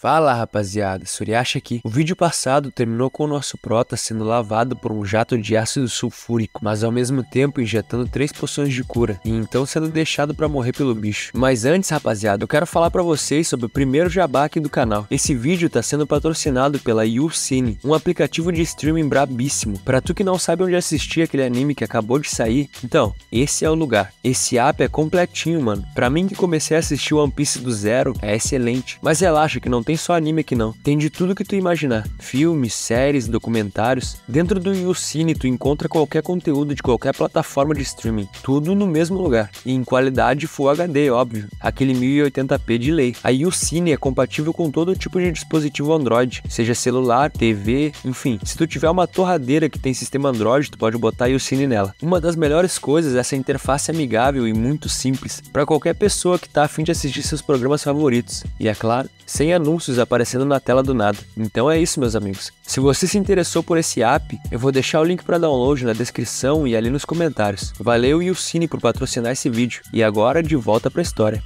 Fala rapaziada, Suriacha aqui. O vídeo passado terminou com o nosso prota sendo lavado por um jato de ácido sulfúrico, mas ao mesmo tempo injetando três poções de cura, e então sendo deixado para morrer pelo bicho. Mas antes rapaziada, eu quero falar para vocês sobre o primeiro jabá aqui do canal. Esse vídeo tá sendo patrocinado pela YouCine, um aplicativo de streaming brabíssimo. Para tu que não sabe onde assistir aquele anime que acabou de sair, então, esse é o lugar. Esse app é completinho, mano. Para mim que comecei a assistir One Piece do zero, é excelente. Mas relaxa que não tem só anime aqui não. Tem de tudo que tu imaginar. Filmes, séries, documentários. Dentro do YouCine tu encontra qualquer conteúdo de qualquer plataforma de streaming. Tudo no mesmo lugar. E em qualidade Full HD, óbvio. Aquele 1080p de lei. A YouCine é compatível com todo tipo de dispositivo Android. Seja celular, TV, enfim. Se tu tiver uma torradeira que tem sistema Android, tu pode botar YouCine nela. Uma das melhores coisas é essa interface amigável e muito simples. para qualquer pessoa que tá afim de assistir seus programas favoritos. E é claro, sem anúncios aparecendo na tela do nada. Então é isso, meus amigos. Se você se interessou por esse app, eu vou deixar o link para download na descrição e ali nos comentários. Valeu e o Cine por patrocinar esse vídeo. E agora de volta para a história.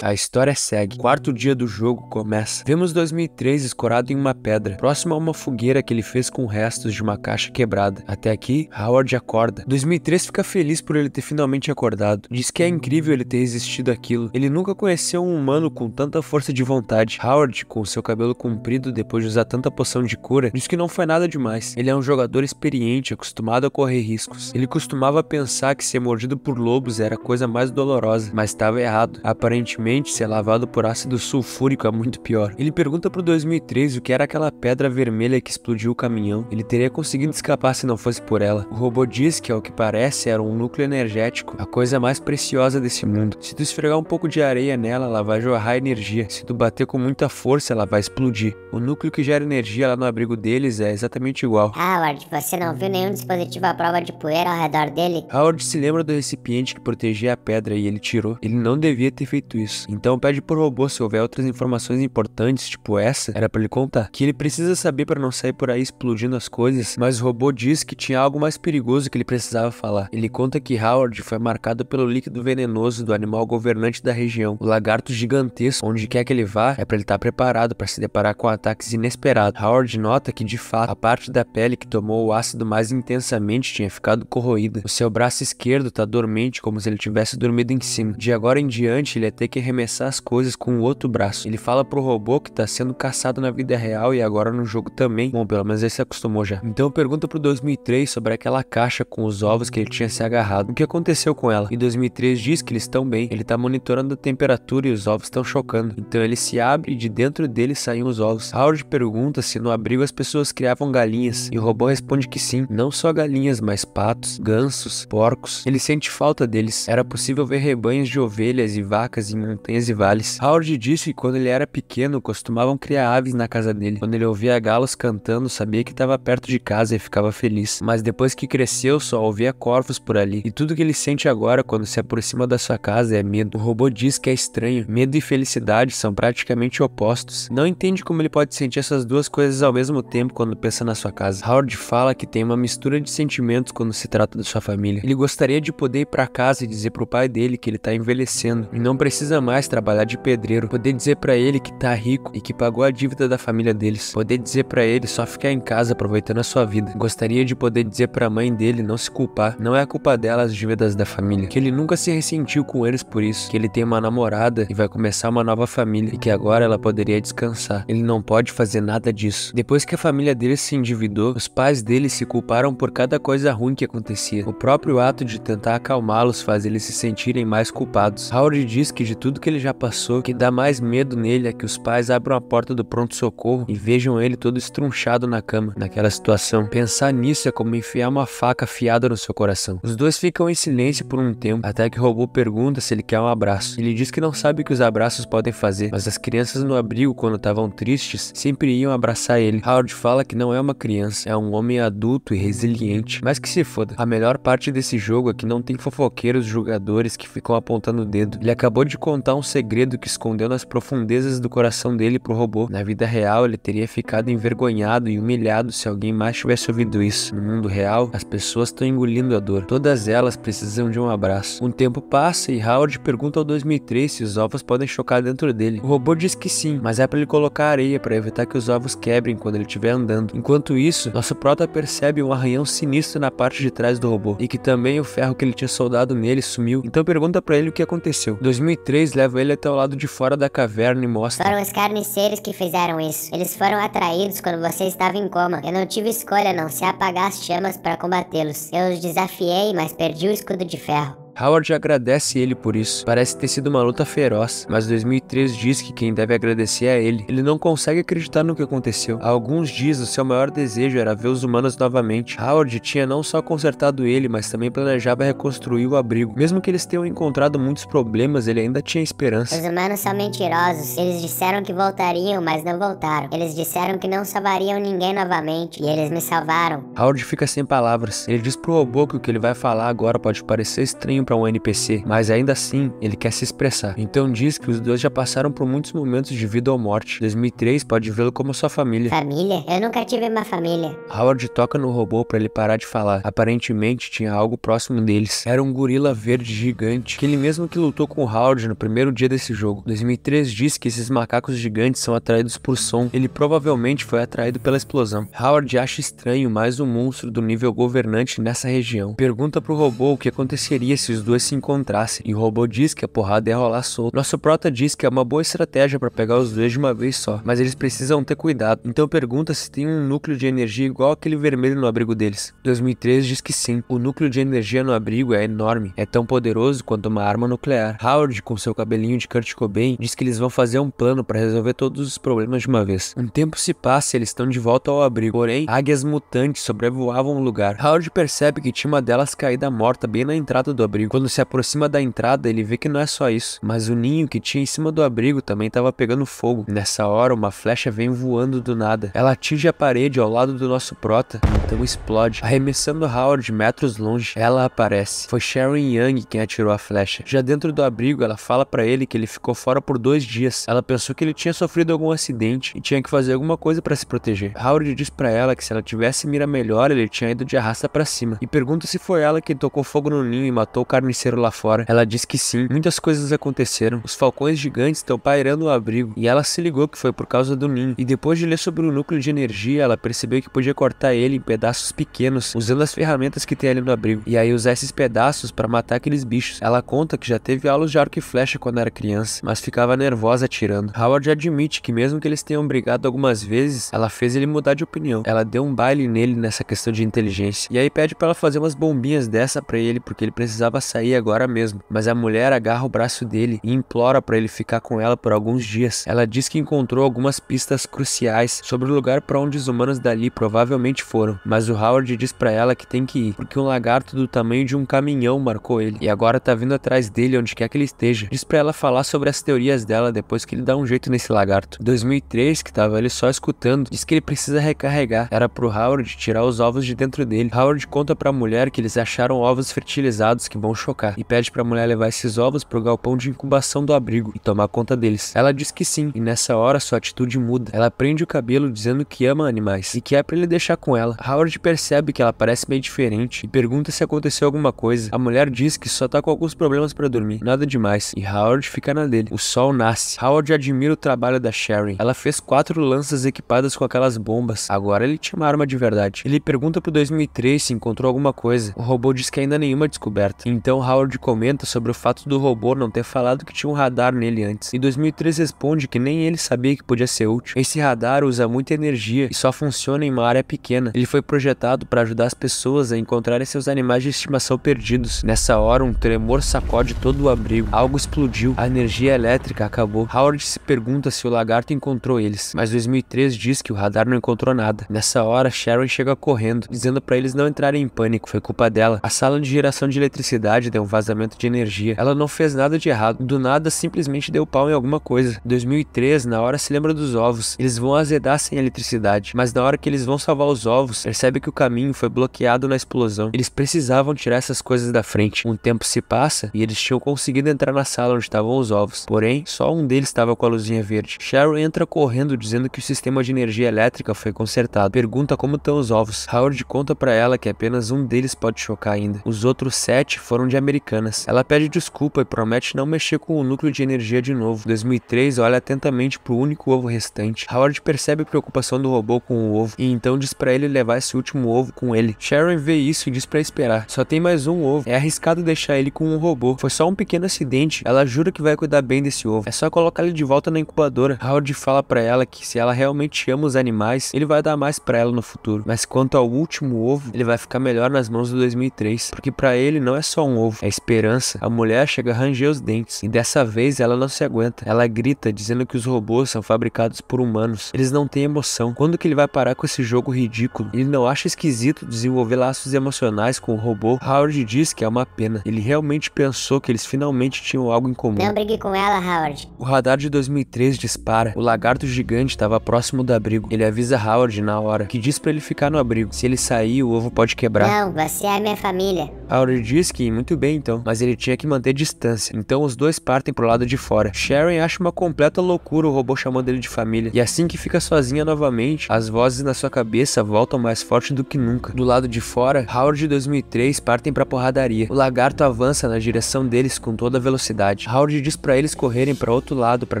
A história segue. Quarto dia do jogo começa. Vemos 2003 escorado em uma pedra, próximo a uma fogueira que ele fez com restos de uma caixa quebrada. Até aqui, Howard acorda. 2003 fica feliz por ele ter finalmente acordado. Diz que é incrível ele ter resistido àquilo. Ele nunca conheceu um humano com tanta força de vontade. Howard, com seu cabelo comprido depois de usar tanta poção de cura, diz que não foi nada demais. Ele é um jogador experiente, acostumado a correr riscos. Ele costumava pensar que ser mordido por lobos era a coisa mais dolorosa, mas estava errado. Aparentemente, ser lavado por ácido sulfúrico é muito pior. Ele pergunta pro 2003 o que era aquela pedra vermelha que explodiu o caminhão. Ele teria conseguido escapar se não fosse por ela. O robô diz que, ao que parece, era um núcleo energético, a coisa mais preciosa desse mundo. Se tu esfregar um pouco de areia nela, ela vai jorrar energia. Se tu bater com muita força, ela vai explodir. O núcleo que gera energia lá no abrigo deles é exatamente igual. Howard, você não viu nenhum dispositivo à prova de poeira ao redor dele? Howard se lembra do recipiente que protegia a pedra e ele tirou. Ele não devia ter feito isso. Então pede pro robô se houver outras informações importantes, tipo essa, era para ele contar. Que ele precisa saber para não sair por aí explodindo as coisas, mas o robô diz que tinha algo mais perigoso que ele precisava falar. Ele conta que Howard foi marcado pelo líquido venenoso do animal governante da região, o lagarto gigantesco. Onde quer que ele vá, é para ele estar tá preparado para se deparar com ataques inesperados. Howard nota que de fato a parte da pele que tomou o ácido mais intensamente tinha ficado corroída. O seu braço esquerdo tá dormente como se ele tivesse dormido em cima. De agora em diante, ele ia ter que arremessar as coisas com o outro braço. Ele fala pro robô que tá sendo caçado na vida real e agora no jogo também. Bom, pelo menos ele se acostumou já. Então pergunta pro 2003 sobre aquela caixa com os ovos que ele tinha se agarrado. O que aconteceu com ela? E 2003 diz que eles estão bem. Ele tá monitorando a temperatura e os ovos estão chocando. Então ele se abre e de dentro dele saem os ovos. Howard pergunta se no abrigo as pessoas criavam galinhas. E o robô responde que sim. Não só galinhas, mas patos, gansos, porcos. Ele sente falta deles. Era possível ver rebanhos de ovelhas e vacas em montanhas e vales. Howard disse que quando ele era pequeno costumavam criar aves na casa dele. Quando ele ouvia galos cantando, sabia que estava perto de casa e ficava feliz. Mas depois que cresceu, só ouvia corvos por ali. E tudo que ele sente agora quando se aproxima da sua casa é medo. O robô diz que é estranho. Medo e felicidade são praticamente opostos. Não entende como ele pode sentir essas duas coisas ao mesmo tempo quando pensa na sua casa. Howard fala que tem uma mistura de sentimentos quando se trata da sua família. Ele gostaria de poder ir para casa e dizer pro pai dele que ele tá envelhecendo e não precisa mais trabalhar de pedreiro, poder dizer para ele que tá rico e que pagou a dívida da família deles, poder dizer para ele só ficar em casa aproveitando a sua vida. Gostaria de poder dizer para a mãe dele não se culpar, não é a culpa dela as dívidas da família, que ele nunca se ressentiu com eles por isso, que ele tem uma namorada e vai começar uma nova família e que agora ela poderia descansar. Ele não pode fazer nada disso. Depois que a família dele se endividou, os pais dele se culparam por cada coisa ruim que acontecia. O próprio ato de tentar acalmá-los faz eles se sentirem mais culpados. Howard diz que de tudo que ele já passou, que dá mais medo nele é que os pais abram a porta do pronto-socorro e vejam ele todo estrunchado na cama, naquela situação. Pensar nisso é como enfiar uma faca afiada no seu coração. Os dois ficam em silêncio por um tempo, até que o robô pergunta se ele quer um abraço. Ele diz que não sabe o que os abraços podem fazer, mas as crianças no abrigo, quando estavam tristes, sempre iam abraçar ele. Howard fala que não é uma criança, é um homem adulto e resiliente. Mas que se foda. A melhor parte desse jogo é que não tem fofoqueiros jogadores que ficam apontando o dedo. Ele acabou de contar um segredo que escondeu nas profundezas do coração dele pro robô. Na vida real, ele teria ficado envergonhado e humilhado se alguém mais tivesse ouvido isso. No mundo real, as pessoas estão engolindo a dor. Todas elas precisam de um abraço. Um tempo passa e Howard pergunta ao 2003 se os ovos podem chocar dentro dele. O robô diz que sim, mas mas é para ele colocar areia para evitar que os ovos quebrem quando ele estiver andando. Enquanto isso, nosso prota percebe um arranhão sinistro na parte de trás do robô e que também o ferro que ele tinha soldado nele sumiu. Então pergunta para ele o que aconteceu. 2003 leva ele até o lado de fora da caverna e mostra. Foram os carniceiros que fizeram isso. Eles foram atraídos quando você estava em coma. Eu não tive escolha não se apagar as chamas para combatê-los. Eu os desafiei, mas perdi o escudo de ferro. Howard agradece ele por isso. Parece ter sido uma luta feroz, mas 2003 diz que quem deve agradecer é ele. Ele não consegue acreditar no que aconteceu. Há alguns dias, o seu maior desejo era ver os humanos novamente. Howard tinha não só consertado ele, mas também planejava reconstruir o abrigo. Mesmo que eles tenham encontrado muitos problemas, ele ainda tinha esperança. Os humanos são mentirosos. Eles disseram que voltariam, mas não voltaram. Eles disseram que não salvariam ninguém novamente, e eles me salvaram. Howard fica sem palavras. Ele diz pro robô que o que ele vai falar agora pode parecer estranho para um NPC, mas ainda assim ele quer se expressar. Então diz que os dois já passaram por muitos momentos de vida ou morte. 2003 pode vê-lo como sua família. Família? Eu nunca tive uma família. Howard toca no robô para ele parar de falar. Aparentemente tinha algo próximo deles. Era um gorila verde gigante, aquele mesmo que lutou com Howard no primeiro dia desse jogo. 2003 diz que esses macacos gigantes são atraídos por som. Ele provavelmente foi atraído pela explosão. Howard acha estranho mais um monstro do nível governante nessa região. Pergunta pro robô o que aconteceria se os dois se encontrassem, e o robô diz que a porrada ia rolar solto. Nosso prota diz que é uma boa estratégia para pegar os dois de uma vez só, mas eles precisam ter cuidado. Então pergunta se tem um núcleo de energia igual aquele vermelho no abrigo deles. 2003 diz que sim. O núcleo de energia no abrigo é enorme, é tão poderoso quanto uma arma nuclear. Howard, com seu cabelinho de Kurt Cobain, diz que eles vão fazer um plano para resolver todos os problemas de uma vez. Um tempo se passa e eles estão de volta ao abrigo, porém, águias mutantes sobrevoavam o lugar. Howard percebe que tinha uma delas caída morta bem na entrada do abrigo. Quando se aproxima da entrada, ele vê que não é só isso, mas o ninho que tinha em cima do abrigo também estava pegando fogo. Nessa hora, uma flecha vem voando do nada. Ela atinge a parede ao lado do nosso prota, então explode, arremessando Howard metros longe. Ela aparece. Foi Sharon Young quem atirou a flecha. Já dentro do abrigo, ela fala para ele que ele ficou fora por dois dias. Ela pensou que ele tinha sofrido algum acidente e tinha que fazer alguma coisa para se proteger. Howard diz para ela que se ela tivesse mira melhor, ele tinha ido de arrasta para cima e pergunta se foi ela que tocou fogo no ninho e matou o carniceiro lá fora. Ela diz que sim, muitas coisas aconteceram. Os falcões gigantes estão pairando o abrigo e ela se ligou que foi por causa do ninho. E depois de ler sobre o núcleo de energia, ela percebeu que podia cortar ele em pedaços pequenos, usando as ferramentas que tem ali no abrigo. E aí usar esses pedaços para matar aqueles bichos. Ela conta que já teve aulas de arco e flecha quando era criança, mas ficava nervosa atirando. Howard admite que mesmo que eles tenham brigado algumas vezes, ela fez ele mudar de opinião. Ela deu um baile nele nessa questão de inteligência. E aí pede para ela fazer umas bombinhas dessa para ele porque ele precisava sair agora mesmo. Mas a mulher agarra o braço dele e implora para ele ficar com ela por alguns dias. Ela diz que encontrou algumas pistas cruciais sobre o lugar para onde os humanos dali provavelmente foram, mas o Howard diz para ela que tem que ir, porque um lagarto do tamanho de um caminhão marcou ele e agora tá vindo atrás dele onde quer que ele esteja. Diz para ela falar sobre as teorias dela depois que ele dá um jeito nesse lagarto. 2003, que tava ele só escutando, diz que ele precisa recarregar. Era pro Howard tirar os ovos de dentro dele. Howard conta para a mulher que eles acharam ovos fertilizados que vão chocar e pede para a mulher levar esses ovos pro galpão de incubação do abrigo e tomar conta deles. Ela diz que sim, e nessa hora sua atitude muda. Ela prende o cabelo dizendo que ama animais e que é para ele deixar com ela. Howard percebe que ela parece bem diferente e pergunta se aconteceu alguma coisa. A mulher diz que só tá com alguns problemas para dormir, nada demais, e Howard fica na dele. O sol nasce. Howard admira o trabalho da Sharon. Ela fez quatro lanças equipadas com aquelas bombas. Agora ele tinha uma arma de verdade. Ele pergunta pro 2003 se encontrou alguma coisa. O robô diz que ainda nenhuma descoberta. Então Howard comenta sobre o fato do robô não ter falado que tinha um radar nele antes. E 2003 responde que nem ele sabia que podia ser útil. Esse radar usa muita energia e só funciona em uma área pequena. Ele foi projetado para ajudar as pessoas a encontrarem seus animais de estimação perdidos. Nessa hora, um tremor sacode todo o abrigo. Algo explodiu. A energia elétrica acabou. Howard se pergunta se o lagarto encontrou eles, mas 2003 diz que o radar não encontrou nada. Nessa hora, Sharon chega correndo, dizendo para eles não entrarem em pânico. Foi culpa dela. A sala de geração de eletricidade deu um vazamento de energia. Ela não fez nada de errado. Do nada, simplesmente deu pau em alguma coisa. 2003, na hora se lembra dos ovos. Eles vão azedar sem eletricidade, mas na hora que eles vão salvar os ovos, percebe que o caminho foi bloqueado na explosão. Eles precisavam tirar essas coisas da frente. Um tempo se passa e eles tinham conseguido entrar na sala onde estavam os ovos. Porém, só um deles estava com a luzinha verde. Sharon entra correndo dizendo que o sistema de energia elétrica foi consertado. Pergunta como estão os ovos. Howard conta para ela que apenas um deles pode chocar ainda. Os outros sete foram foram de americanas. Ela pede desculpa e promete não mexer com o núcleo de energia de novo. 2003 olha atentamente pro único ovo restante. Howard percebe a preocupação do robô com o ovo e então diz para ele levar esse último ovo com ele. Sharon vê isso e diz para esperar. Só tem mais um ovo. É arriscado deixar ele com um robô. Foi só um pequeno acidente. Ela jura que vai cuidar bem desse ovo. É só colocar ele de volta na incubadora. Howard fala para ela que se ela realmente ama os animais, ele vai dar mais para ela no futuro. Mas quanto ao último ovo, ele vai ficar melhor nas mãos do 2003, porque para ele não é só um ovo, é esperança. A mulher chega a ranger os dentes e dessa vez ela não se aguenta. Ela grita dizendo que os robôs são fabricados por humanos. Eles não têm emoção. Quando que ele vai parar com esse jogo ridículo? Ele não acha esquisito desenvolver laços emocionais com o robô? Howard diz que é uma pena. Ele realmente pensou que eles finalmente tinham algo em comum. Não brigue com ela, Howard. O radar de 2003 dispara. O lagarto gigante estava próximo do abrigo. Ele avisa Howard na hora, que diz para ele ficar no abrigo. Se ele sair, o ovo pode quebrar. Não, você é minha família. Howard diz que muito bem então, mas ele tinha que manter distância. Então os dois partem pro lado de fora. Sharon acha uma completa loucura o robô chamando ele de família. E assim que fica sozinha novamente, as vozes na sua cabeça voltam mais forte do que nunca. Do lado de fora, Howard e 2003 partem pra porradaria. O lagarto avança na direção deles com toda a velocidade. Howard diz para eles correrem para outro lado para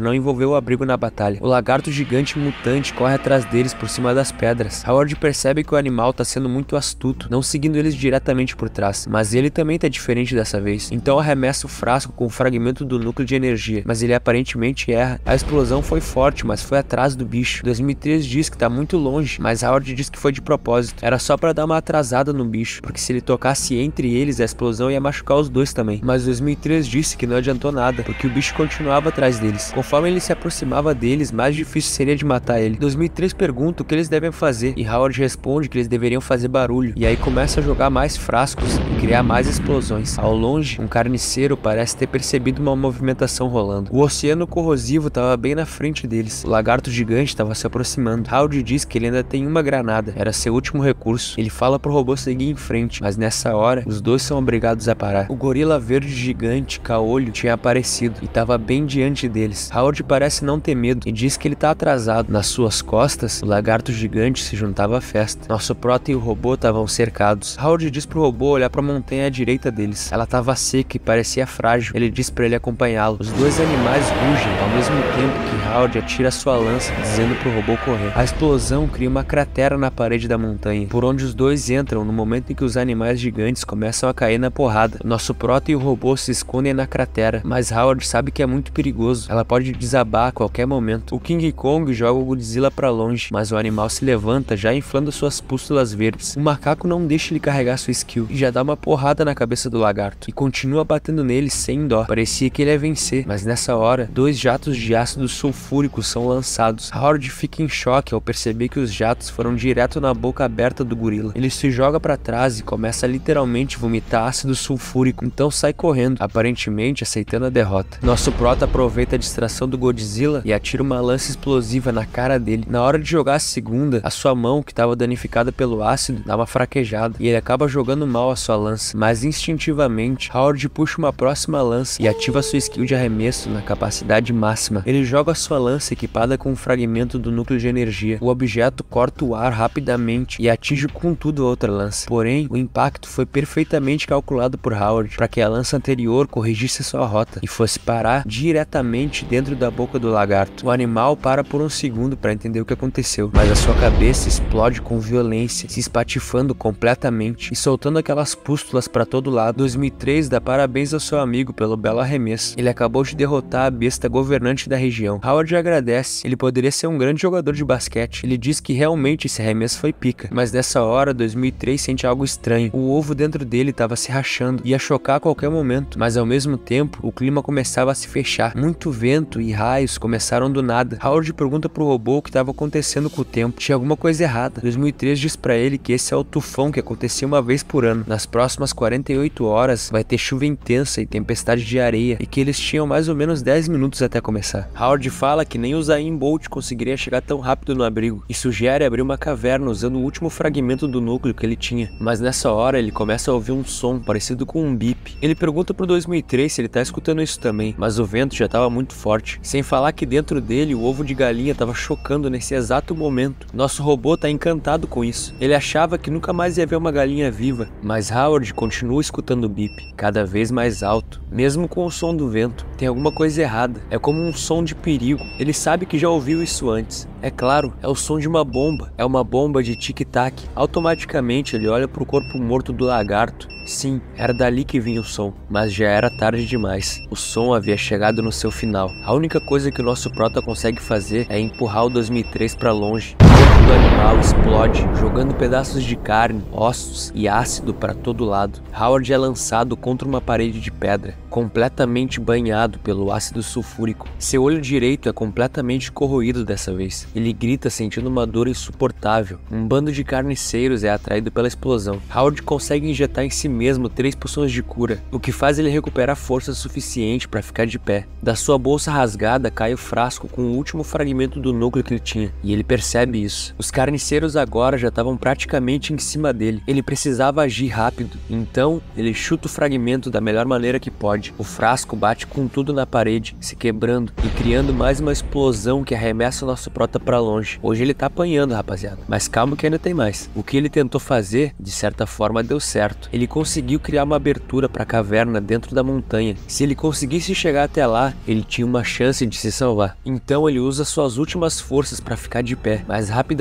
não envolver o abrigo na batalha. O lagarto gigante mutante corre atrás deles por cima das pedras. Howard percebe que o animal tá sendo muito astuto, não seguindo eles diretamente por trás, mas ele também tá diferente dessa vez. Então arremessa o frasco com o fragmento do núcleo de energia, mas ele aparentemente erra. A explosão foi forte, mas foi atrás do bicho. 2003 diz que tá muito longe, mas Howard diz que foi de propósito. Era só para dar uma atrasada no bicho, porque se ele tocasse entre eles, a explosão ia machucar os dois também. Mas 2003 disse que não adiantou nada, porque o bicho continuava atrás deles. Conforme ele se aproximava deles, mais difícil seria de matar ele. 2003 pergunta o que eles devem fazer, e Howard responde que eles deveriam fazer barulho. E aí começa a jogar mais frascos e criar mais explosões. Ao longe, um carniceiro parece ter percebido uma movimentação rolando. O oceano corrosivo estava bem na frente deles. O lagarto gigante estava se aproximando. Howard diz que ele ainda tem uma granada, era seu último recurso. Ele fala pro robô seguir em frente, mas nessa hora, os dois são obrigados a parar. O gorila verde gigante, caolho, tinha aparecido e estava bem diante deles. Howard parece não ter medo e diz que ele tá atrasado. Nas suas costas, o lagarto gigante se juntava à festa. Nosso prota e o robô estavam cercados. Howard diz pro robô olhar para a montanha à direita deles. Ela estava seca e parecia frágil. Ele diz para ele acompanhá-lo. Os dois animais rugem ao mesmo tempo que Howard atira sua lança, dizendo pro robô correr. A explosão cria uma cratera na parede da montanha, por onde os dois entram no momento em que os animais gigantes começam a cair na porrada. Nosso prota e o robô se escondem na cratera, mas Howard sabe que é muito perigoso. Ela pode desabar a qualquer momento. O King Kong joga o Godzilla para longe, mas o animal se levanta já inflando suas pústulas verdes. O macaco não deixa ele carregar sua skill e já dá uma porrada na cabeça do lagarto e continua batendo nele sem dó. Parecia que ele ia vencer, mas nessa hora, dois jatos de ácido sulfúrico são lançados. Howard fica em choque ao perceber que os jatos foram direto na boca aberta do gorila. Ele se joga para trás e começa a literalmente vomitar ácido sulfúrico, então sai correndo, aparentemente aceitando a derrota. Nosso prota aproveita a distração do Godzilla e atira uma lança explosiva na cara dele. Na hora de jogar a segunda, a sua mão, que estava danificada pelo ácido, dá uma fraquejada e ele acaba jogando mal a sua lança, mas instintivamente, Howard puxa uma próxima lança e ativa sua skill de arremesso na capacidade máxima. Ele joga sua lança equipada com um fragmento do núcleo de energia. O objeto corta o ar rapidamente e atinge com tudo a outra lança. Porém, o impacto foi perfeitamente calculado por Howard para que a lança anterior corrigisse sua rota e fosse parar diretamente dentro da boca do lagarto. O animal para por um segundo para entender o que aconteceu, mas a sua cabeça explode com violência, se espatifando completamente e soltando aquelas pústulas para todo lado. 2003 dá parabéns ao seu amigo pelo belo arremesso. Ele acabou de derrotar a besta governante da região. Howard agradece. Ele poderia ser um grande jogador de basquete. Ele diz que realmente esse arremesso foi pica, mas nessa hora 2003 sente algo estranho. O ovo dentro dele estava se rachando, ia chocar a qualquer momento, mas ao mesmo tempo o clima começava a se fechar. Muito vento e raios começaram do nada. Howard pergunta pro robô o que estava acontecendo com o tempo. Tinha alguma coisa errada. 2003 diz para ele que esse é o tufão que acontecia uma vez por ano. Nas próximas 48 horas vai ter chuva intensa e tempestade de areia e que eles tinham mais ou menos 10 minutos até começar. Howard fala que nem o Zayn Bolt conseguiria chegar tão rápido no abrigo e sugere abrir uma caverna usando o último fragmento do núcleo que ele tinha. Mas nessa hora ele começa a ouvir um som parecido com um bip. Ele pergunta pro 2003 se ele tá escutando isso também, mas o vento já estava muito forte. Sem falar que dentro dele o ovo de galinha estava chocando nesse exato momento. Nosso robô tá encantado com isso. Ele achava que nunca mais ia ver uma galinha viva, mas Howard continua escutando escutando o bip, cada vez mais alto, mesmo com o som do vento. Tem alguma coisa errada, é como um som de perigo. Ele sabe que já ouviu isso antes. É claro, é o som de uma bomba, é uma bomba de tic-tac. Automaticamente ele olha para o corpo morto do lagarto Sim, era dali que vinha o som, mas já era tarde demais. O som havia chegado no seu final. A única coisa que o nosso prota consegue fazer é empurrar o 2003 para longe. Do animal explode, jogando pedaços de carne, ossos e ácido para todo lado. Howard é lançado contra uma parede de pedra, completamente banhado pelo ácido sulfúrico. Seu olho direito é completamente corroído dessa vez. Ele grita sentindo uma dor insuportável. Um bando de carniceiros é atraído pela explosão. Howard consegue injetar em si mesmo três poções de cura, o que faz ele recuperar força suficiente para ficar de pé. Da sua bolsa rasgada cai o frasco com o último fragmento do núcleo que ele tinha, e ele percebe isso. Os carniceiros agora já estavam praticamente em cima dele. Ele precisava agir rápido, então ele chuta o fragmento da melhor maneira que pode. O frasco bate com tudo na parede, se quebrando e criando mais uma explosão que arremessa o nosso prota para longe. Hoje ele tá apanhando, rapaziada, mas calma que ainda tem mais. O que ele tentou fazer, de certa forma, deu certo. Ele conseguiu criar uma abertura para a caverna dentro da montanha. Se ele conseguisse chegar até lá, ele tinha uma chance de se salvar. Então ele usa suas últimas forças para ficar de pé, mas rapidamente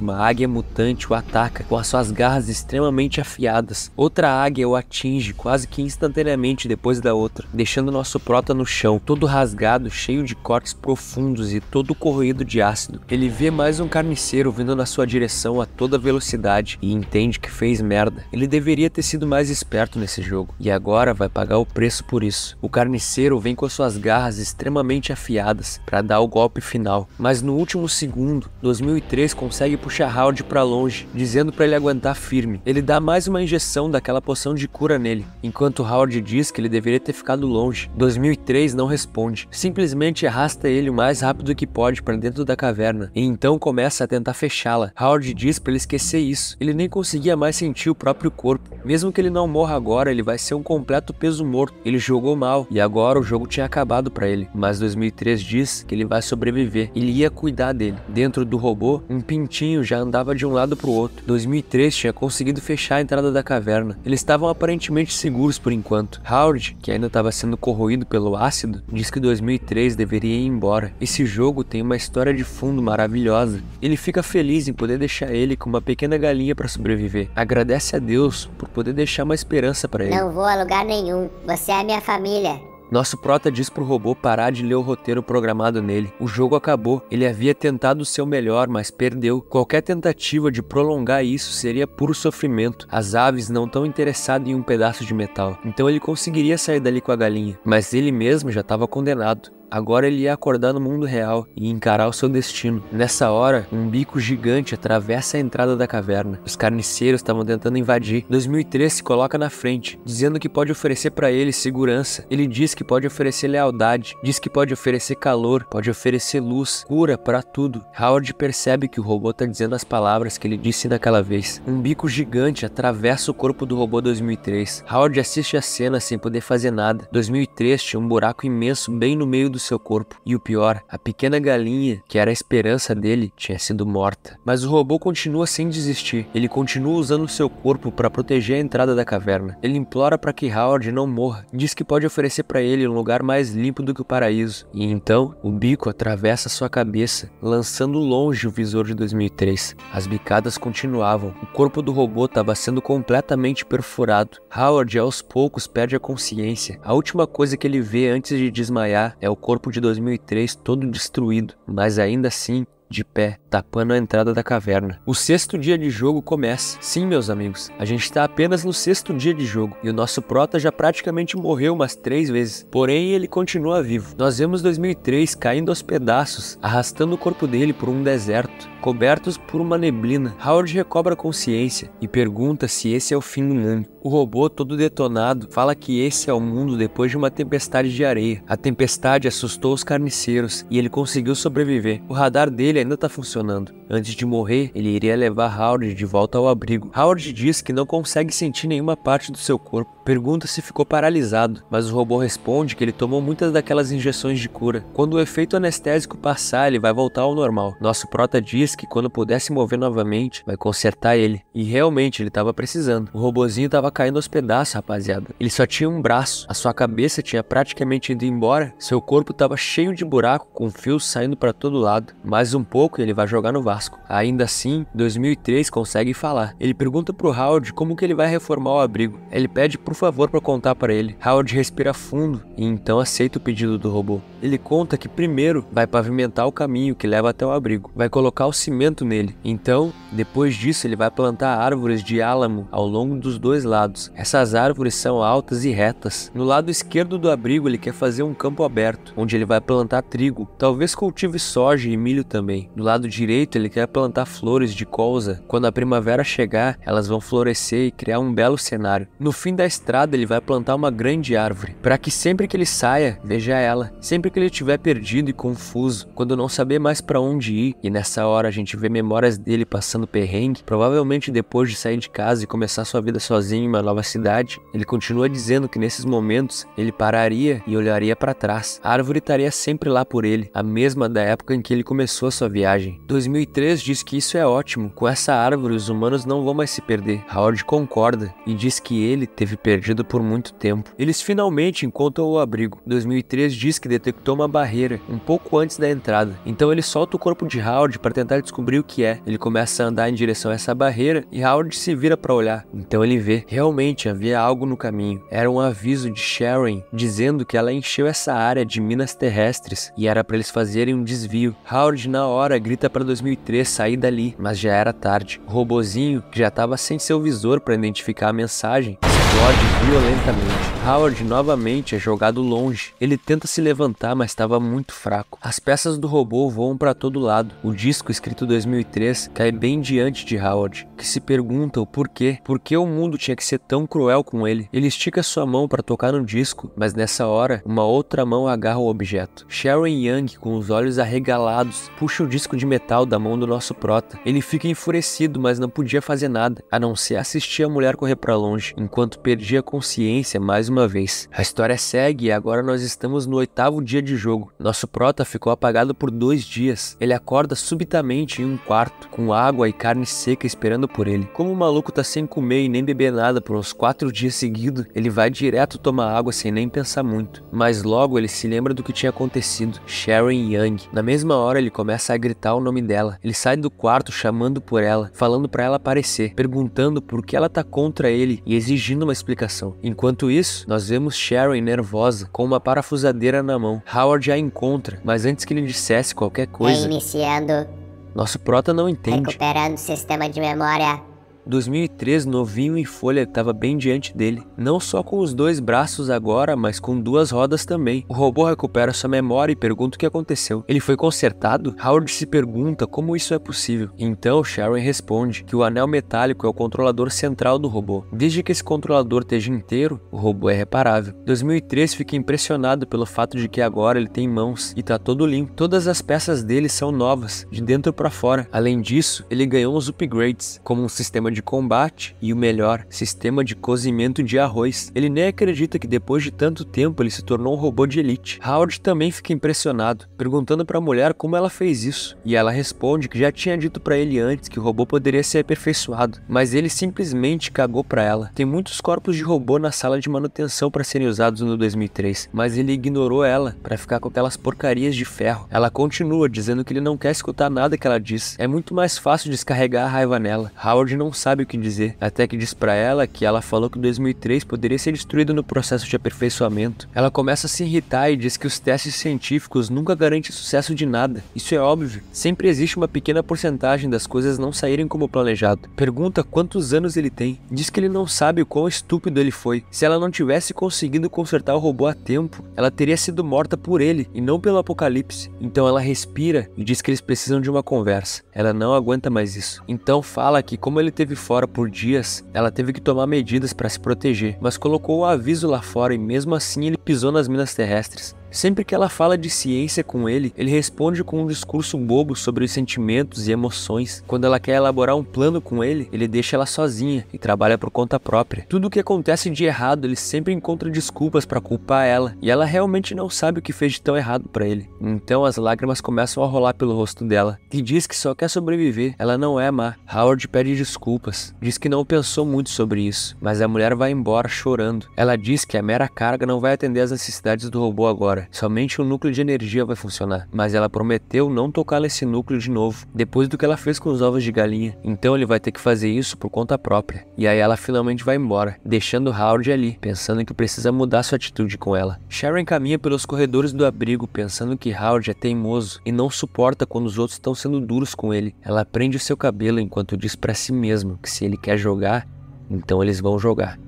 uma águia mutante o ataca com as suas garras extremamente afiadas. Outra águia o atinge quase que instantaneamente depois da outra, deixando nosso prota no chão, todo rasgado, cheio de cortes profundos e todo corroído de ácido. Ele vê mais um carniceiro vindo na sua direção a toda velocidade e entende que fez merda. Ele deveria ter sido mais mais esperto nesse jogo e agora vai pagar o preço por isso. O carniceiro vem com suas garras extremamente afiadas para dar o golpe final, mas no último segundo, 2003 consegue puxar Howard para longe, dizendo para ele aguentar firme. Ele dá mais uma injeção daquela poção de cura nele, enquanto Howard diz que ele deveria ter ficado longe. 2003 não responde, simplesmente arrasta ele o mais rápido que pode para dentro da caverna e então começa a tentar fechá-la. Howard diz para ele esquecer isso. Ele nem conseguia mais sentir o próprio corpo, mesmo que ele não morra agora, ele vai ser um completo peso morto. Ele jogou mal e agora o jogo tinha acabado para ele. Mas 2003 diz que ele vai sobreviver. Ele ia cuidar dele. Dentro do robô, um pintinho já andava de um lado para o outro. 2003 tinha conseguido fechar a entrada da caverna. Eles estavam aparentemente seguros por enquanto. Howard, que ainda estava sendo corroído pelo ácido, diz que 2003 deveria ir embora. Esse jogo tem uma história de fundo maravilhosa. Ele fica feliz em poder deixar ele com uma pequena galinha para sobreviver. Agradece a Deus por poder deixar uma esperança para ele. Não vou a lugar nenhum. Você é minha família. Nosso prota diz pro robô parar de ler o roteiro programado nele. O jogo acabou. Ele havia tentado o seu melhor, mas perdeu. Qualquer tentativa de prolongar isso seria puro sofrimento. As aves não estão interessadas em um pedaço de metal. Então ele conseguiria sair dali com a galinha, mas ele mesmo já estava condenado. Agora ele ia acordar no mundo real e encarar o seu destino. Nessa hora, um bico gigante atravessa a entrada da caverna. Os carniceiros estavam tentando invadir. 2003 se coloca na frente, dizendo que pode oferecer para ele segurança. Ele diz que pode oferecer lealdade, diz que pode oferecer calor, pode oferecer luz, cura para tudo. Howard percebe que o robô está dizendo as palavras que ele disse naquela vez. Um bico gigante atravessa o corpo do robô 2003. Howard assiste a cena sem poder fazer nada. 2003 tinha um buraco imenso bem no meio do seu corpo. E o pior, a pequena galinha, que era a esperança dele, tinha sido morta. Mas o robô continua sem desistir. Ele continua usando seu corpo para proteger a entrada da caverna. Ele implora para que Howard não morra. Diz que pode oferecer para ele um lugar mais limpo do que o paraíso. E então, o bico atravessa sua cabeça, lançando longe o visor de 2003. As bicadas continuavam. O corpo do robô estava sendo completamente perfurado. Howard aos poucos perde a consciência. A última coisa que ele vê antes de desmaiar é o corpo corpo de 2003 todo destruído, mas ainda assim de pé, tapando a entrada da caverna. O sexto dia de jogo começa. Sim, meus amigos, a gente está apenas no sexto dia de jogo e o nosso prota já praticamente morreu umas três vezes, porém ele continua vivo. Nós vemos 2003 caindo aos pedaços, arrastando o corpo dele por um deserto, cobertos por uma neblina. Howard recobra consciência e pergunta se esse é o fim do mundo. O robô, todo detonado, fala que esse é o mundo depois de uma tempestade de areia. A tempestade assustou os carniceiros e ele conseguiu sobreviver. O radar dele ainda tá funcionando. Antes de morrer, ele iria levar Howard de volta ao abrigo. Howard diz que não consegue sentir nenhuma parte do seu corpo. Pergunta se ficou paralisado, mas o robô responde que ele tomou muitas daquelas injeções de cura. Quando o efeito anestésico passar, ele vai voltar ao normal. Nosso prota diz que quando puder se mover novamente, vai consertar ele. E realmente ele estava precisando. O robozinho estava caindo aos pedaços, rapaziada. Ele só tinha um braço, a sua cabeça tinha praticamente ido embora, seu corpo estava cheio de buraco, com fios saindo para todo lado. Mais um pouco e ele vai jogar no Vasco. Ainda assim, 2003 consegue falar. Ele pergunta pro Howard como que ele vai reformar o abrigo. Ele pede por favor para contar para ele. Howard respira fundo e então aceita o pedido do robô. Ele conta que primeiro vai pavimentar o caminho que leva até o abrigo, vai colocar o cimento nele. Então, depois disso, ele vai plantar árvores de álamo ao longo dos dois lados. Essas árvores são altas e retas. No lado esquerdo do abrigo, ele quer fazer um campo aberto, onde ele vai plantar trigo, talvez cultive soja e milho também. No lado direito, ele quer plantar flores de colza. Quando a primavera chegar, elas vão florescer e criar um belo cenário. No fim da estrada, ele vai plantar uma grande árvore, para que sempre que ele saia, veja ela. Sempre que ele estiver perdido e confuso, quando não saber mais para onde ir, e nessa hora a gente vê memórias dele passando perrengue, provavelmente depois de sair de casa e começar sua vida sozinho em uma nova cidade, ele continua dizendo que nesses momentos ele pararia e olharia para trás. A árvore estaria sempre lá por ele, a mesma da época em que ele começou sua viagem. 2003 diz que isso é ótimo, com essa árvore os humanos não vão mais se perder. Howard concorda e diz que ele teve perdido por muito tempo. Eles finalmente encontram o abrigo. 2003 diz que detectou uma barreira um pouco antes da entrada, então ele solta o corpo de Howard para tentar descobrir o que é. Ele começa a andar em direção a essa barreira e Howard se vira para olhar. Então ele vê, realmente havia algo no caminho. Era um aviso de Sharon dizendo que ela encheu essa área de minas terrestres e era para eles fazerem um desvio. Howard na hora grita para 2003 sair dali, mas já era tarde. O robozinho, que já estava sem seu visor para identificar a mensagem, explode violentamente. Howard novamente é jogado longe. Ele tenta se levantar, mas estava muito fraco. As peças do robô voam para todo lado. O disco escrito 2003 cai bem diante de Howard, que se pergunta o porquê. Por que o mundo tinha que ser tão cruel com ele? Ele estica sua mão para tocar no disco, mas nessa hora, uma outra mão agarra o objeto. Sharon Young, com os olhos arregalados, puxa o disco de metal da mão do nosso prota. Ele fica enfurecido, mas não podia fazer nada, a não ser assistir a mulher correr para longe, enquanto perdia a consciência mais uma vez. A história segue e agora nós estamos no oitavo dia de jogo. Nosso prota ficou apagado por dois dias. Ele acorda subitamente em um quarto, com água e carne seca esperando por ele. Como o maluco tá sem comer e nem beber nada por uns quatro dias seguidos, ele vai direto tomar água sem nem pensar muito. Mas logo ele se lembra do que tinha acontecido. Sharon Young. Na mesma hora ele começa a gritar o nome dela. Ele sai do quarto chamando por ela, falando para ela aparecer, perguntando por que ela tá contra ele e exigindo uma explicação. Enquanto isso, nós vemos Sharon nervosa, com uma parafusadeira na mão. Howard a encontra, mas antes que ele dissesse qualquer coisa. Reiniciando. Nosso prota não entende. Recuperando o sistema de memória. 2003, novinho em folha, estava bem diante dele, não só com os dois braços agora, mas com duas rodas também. O robô recupera sua memória e pergunta o que aconteceu. Ele foi consertado? Howard se pergunta como isso é possível. Então Sharon responde que o anel metálico é o controlador central do robô. Desde que esse controlador esteja inteiro, o robô é reparável. 2003 fica impressionado pelo fato de que agora ele tem mãos e tá todo limpo. Todas as peças dele são novas, de dentro para fora. Além disso, ele ganhou uns upgrades, como um sistema de combate e o melhor, sistema de cozimento de arroz. Ele nem acredita que depois de tanto tempo ele se tornou um robô de elite. Howard também fica impressionado, perguntando para a mulher como ela fez isso, e ela responde que já tinha dito para ele antes que o robô poderia ser aperfeiçoado, mas ele simplesmente cagou para ela. Tem muitos corpos de robô na sala de manutenção para serem usados no 2003, mas ele ignorou ela para ficar com aquelas porcarias de ferro. Ela continua dizendo que ele não quer escutar nada que ela diz. É muito mais fácil descarregar a raiva nela. Howard não sabe o que dizer, até que diz para ela que ela falou que 2003 poderia ser destruído no processo de aperfeiçoamento. Ela começa a se irritar e diz que os testes científicos nunca garantem sucesso de nada. Isso é óbvio. Sempre existe uma pequena porcentagem das coisas não saírem como planejado. Pergunta quantos anos ele tem. Diz que ele não sabe o quão estúpido ele foi. Se ela não tivesse conseguido consertar o robô a tempo, ela teria sido morta por ele e não pelo apocalipse. Então ela respira e diz que eles precisam de uma conversa. Ela não aguenta mais isso. Então fala que como ele teve fora por dias, ela teve que tomar medidas para se proteger, mas colocou o aviso lá fora e mesmo assim ele pisou nas minas terrestres. Sempre que ela fala de ciência com ele, ele responde com um discurso bobo sobre os sentimentos e emoções. Quando ela quer elaborar um plano com ele, ele deixa ela sozinha e trabalha por conta própria. Tudo o que acontece de errado, ele sempre encontra desculpas para culpar ela, e ela realmente não sabe o que fez de tão errado para ele. Então as lágrimas começam a rolar pelo rosto dela, que diz que só quer sobreviver. Ela não é má. Howard pede desculpas, diz que não pensou muito sobre isso, mas a mulher vai embora chorando. Ela diz que a mera carga não vai atender às necessidades do robô agora, somente o núcleo de energia vai funcionar. Mas ela prometeu não tocar nesse núcleo de novo, depois do que ela fez com os ovos de galinha. Então ele vai ter que fazer isso por conta própria. E aí ela finalmente vai embora, deixando Howard ali, pensando que precisa mudar sua atitude com ela. Sharon caminha pelos corredores do abrigo, pensando que Howard é teimoso e não suporta quando os outros estão sendo duros com ele. Ela prende o seu cabelo enquanto diz para si mesmo que se ele quer jogar, então eles vão jogar.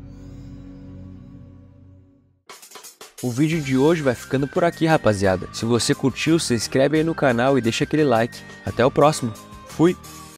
O vídeo de hoje vai ficando por aqui, rapaziada. Se você curtiu, se inscreve aí no canal e deixa aquele like. Até o próximo. Fui!